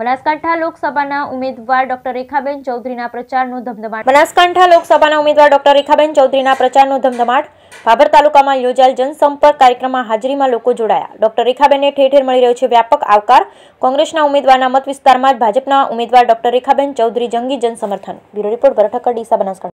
बनासकांठा लोकसभाના ઉમેદવાર ડોક્ટર રેખાબેન ચૌધરીના પ્રચારનો ધમધમાટ બનાસકાંઠા લોકસભાના ઉમેદવાર ડોક્ટર રેખાબેન ચૌધરીના પ્રચારનો ધમધમાટ ભાબર તાલુકામાં યોજાયલ જનસંપર્ક કાર્યક્રમમાં હાજરીમાં લોકો જોડાયા ડોક્ટર રેખાબેને ઠેઠેર મળી રહે છે ব্যাপক આકાર કોંગ્રેસના ઉમેદવારના મત વિસ્તારમાં જ ભાજપના ઉમેદવાર ડોક્ટર રેખાબેન ચૌધરી જંગી જનસમર્થન બ્યુરો રિપોર્ટ વરાઠા કડીસા બનાસકાંઠા